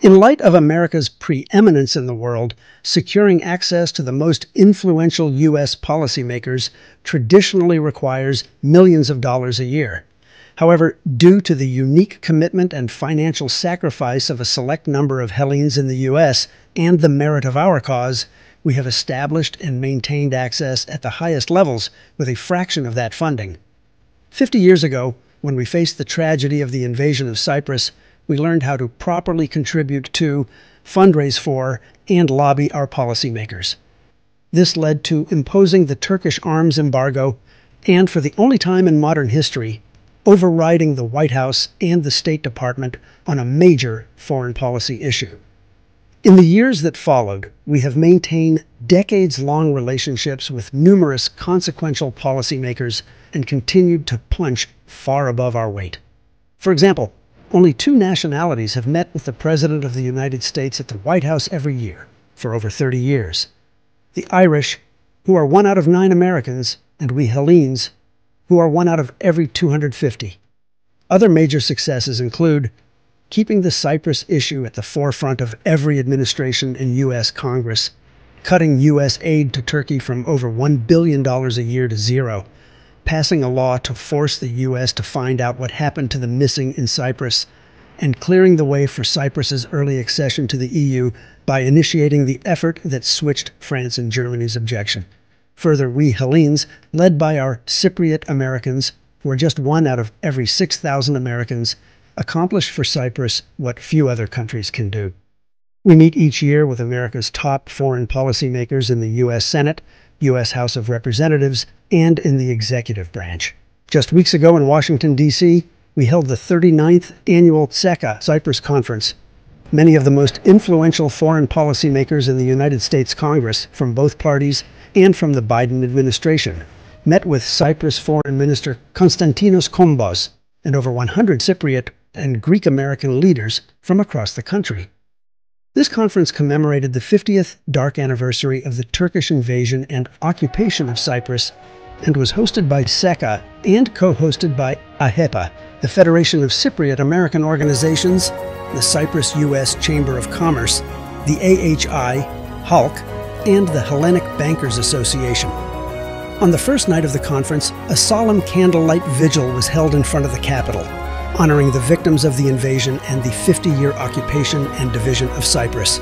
In light of America's preeminence in the world, securing access to the most influential U.S. policymakers traditionally requires millions of dollars a year. However, due to the unique commitment and financial sacrifice of a select number of Hellenes in the U.S. and the merit of our cause, we have established and maintained access at the highest levels with a fraction of that funding. Fifty years ago, when we faced the tragedy of the invasion of Cyprus, we learned how to properly contribute to, fundraise for, and lobby our policymakers. This led to imposing the Turkish arms embargo and, for the only time in modern history, overriding the White House and the State Department on a major foreign policy issue. In the years that followed, we have maintained decades long relationships with numerous consequential policymakers and continued to punch far above our weight. For example, only two nationalities have met with the President of the United States at the White House every year for over 30 years the Irish, who are one out of nine Americans, and we Hellenes, who are one out of every 250. Other major successes include keeping the Cyprus issue at the forefront of every administration in U.S. Congress, cutting U.S. aid to Turkey from over $1 billion a year to zero, passing a law to force the U.S. to find out what happened to the missing in Cyprus, and clearing the way for Cyprus's early accession to the EU by initiating the effort that switched France and Germany's objection. Further, we Hellenes, led by our Cypriot Americans, who are just one out of every 6,000 Americans, accomplished for Cyprus what few other countries can do. We meet each year with America's top foreign policymakers in the U.S. Senate, U.S. House of Representatives, and in the executive branch. Just weeks ago in Washington, D.C., we held the 39th annual PSEKA Cyprus Conference. Many of the most influential foreign policymakers in the United States Congress from both parties and from the Biden administration met with Cyprus Foreign Minister Konstantinos Kombos and over 100 Cypriot and Greek American leaders from across the country. This conference commemorated the 50th dark anniversary of the Turkish invasion and occupation of Cyprus and was hosted by PSEKA and co hosted by AHEPA, the Federation of Cypriot American Organizations, the Cyprus U.S. Chamber of Commerce, the AHI, HALC, and the Hellenic Bankers Association. On the first night of the conference, a solemn candlelight vigil was held in front of the Capitol honoring the victims of the invasion and the 50 year occupation and division of Cyprus.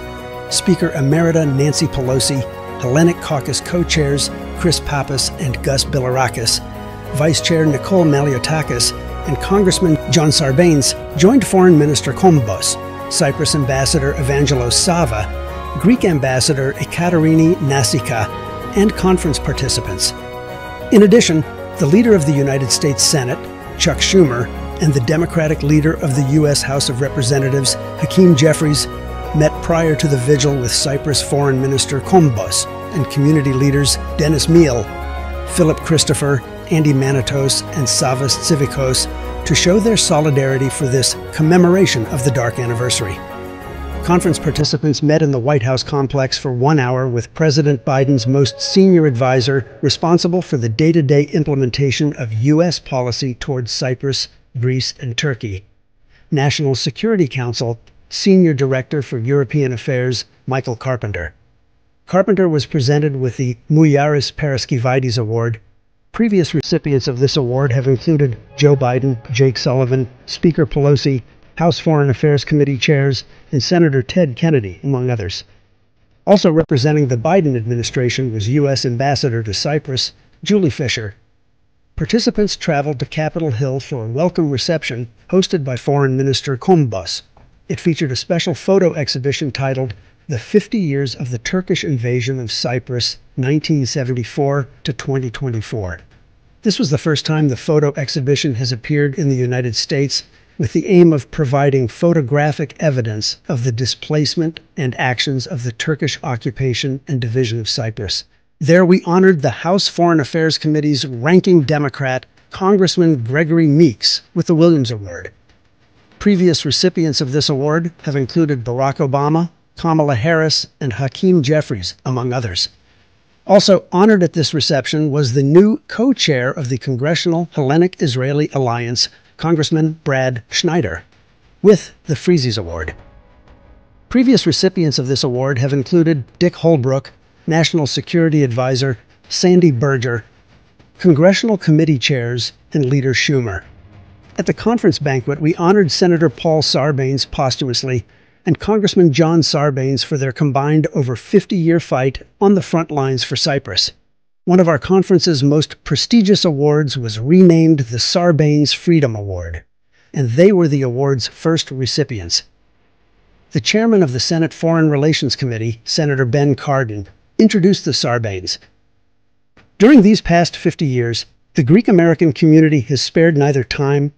Speaker Emerita Nancy Pelosi, Hellenic Caucus co chairs Chris Pappas and Gus Bilirakis, Vice Chair Nicole Malliotakis, and Congressman John Sarbanes joined Foreign Minister Kombos, Cyprus Ambassador Evangelos Savva, Greek Ambassador Ekaterini Nassika, and conference participants. In addition, the leader of the United States Senate, Chuck Schumer, and the Democratic leader of the U.S. House of Representatives, Hakeem Jeffries, met prior to the vigil with Cyprus Foreign Minister Kombos and community leaders Dennis Mehiel, Philip Christopher, Andy Manatos, and Savas Tsivicos to show their solidarity for this commemoration of the dark anniversary. Conference participants met in the White House complex for one hour with President Biden's most senior advisor responsible for the day to day implementation of U.S. policy towards Cyprus Greece, and Turkey. National Security Council Senior Director for European Affairs Michael Carpenter. Carpenter was presented with the Mouyaris Paraskivides Award. Previous recipients of this award have included Joe Biden, Jake Sullivan, Speaker Pelosi, House Foreign Affairs Committee chairs, and Senator Ted Kennedy, among others. Also representing the Biden administration was U.S. Ambassador to Cyprus, Julie Fisher, Participants traveled to Capitol Hill for a welcome reception hosted by Foreign Minister Kombos. It featured a special photo exhibition titled The 50 Years of the Turkish Invasion of Cyprus, 1974 to 2024. This was the first time the photo exhibition has appeared in the United States with the aim of providing photographic evidence of the displacement and actions of the Turkish occupation and division of Cyprus. There, we honored the House Foreign Affairs Committee's ranking Democrat, Congressman Gregory Meeks, with the Williams Award. Previous recipients of this award have included Barack Obama, Kamala Harris, and Hakeem Jeffries, among others. Also honored at this reception was the new co chair of the Congressional Hellenic Israeli Alliance, Congressman Brad Schneider, with the Freeses Award. Previous recipients of this award have included Dick Holbrooke, National Security Advisor Sandy Berger, congressional committee chairs, and Leader Schumer. At the conference banquet, we honored Senator Paul Sarbanes posthumously and Congressman John Sarbanes for their combined over 50 year fight on the front lines for Cyprus. One of our conference's most prestigious awards was renamed the Sarbanes Freedom Award, and they were the award's first recipients. The chairman of the Senate Foreign Relations Committee, Senator Ben Cardin, introduced the Sarbanes. During these past 50 years, the Greek American community has spared neither time,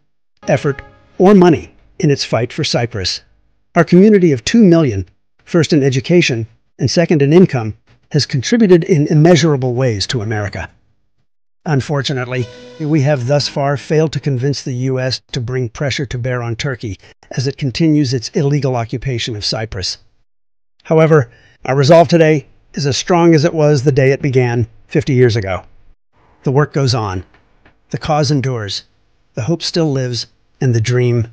effort, or money in its fight for Cyprus. Our community of 2 million, first in education and second in income, has contributed in immeasurable ways to America. Unfortunately, we have thus far failed to convince the U.S. to bring pressure to bear on Turkey as it continues its illegal occupation of Cyprus. However, our resolve today is as strong as it was the day it began 50 years ago. The work goes on, the cause endures, the hope still lives, and the dream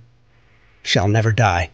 shall never die.